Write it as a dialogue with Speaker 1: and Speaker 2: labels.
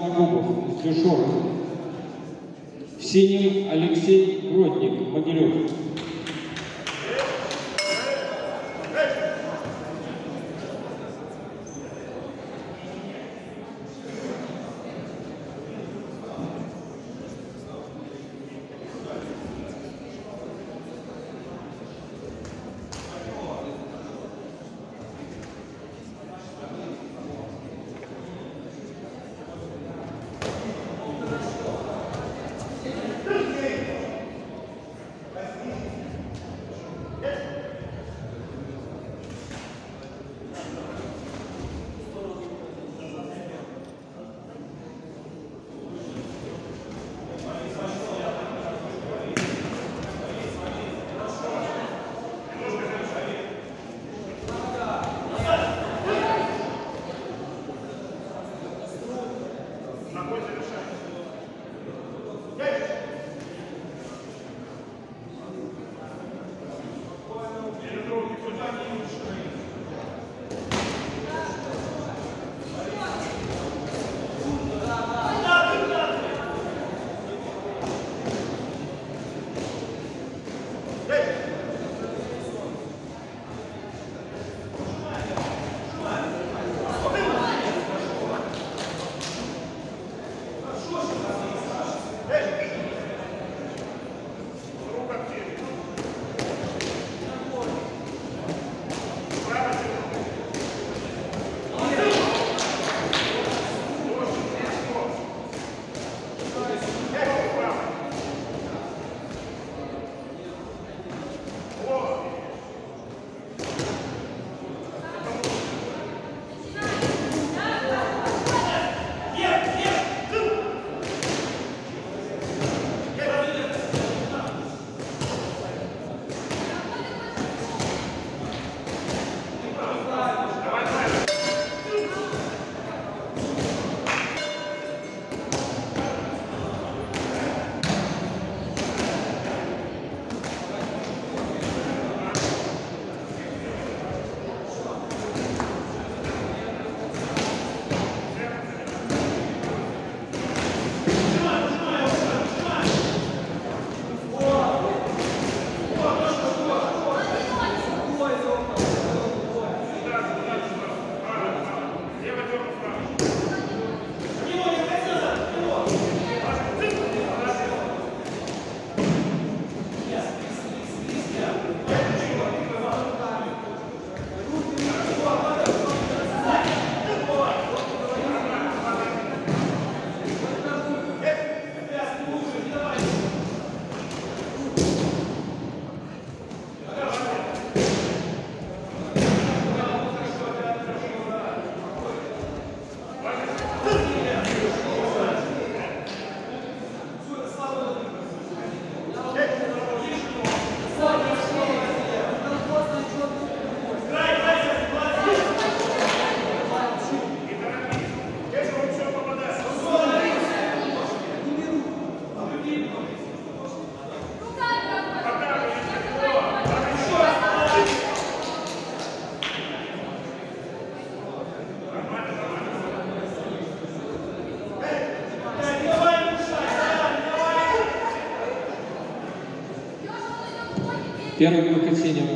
Speaker 1: Губов из Дюшора. В Алексей Гродник, Могилев. poderosa Первый Касенин.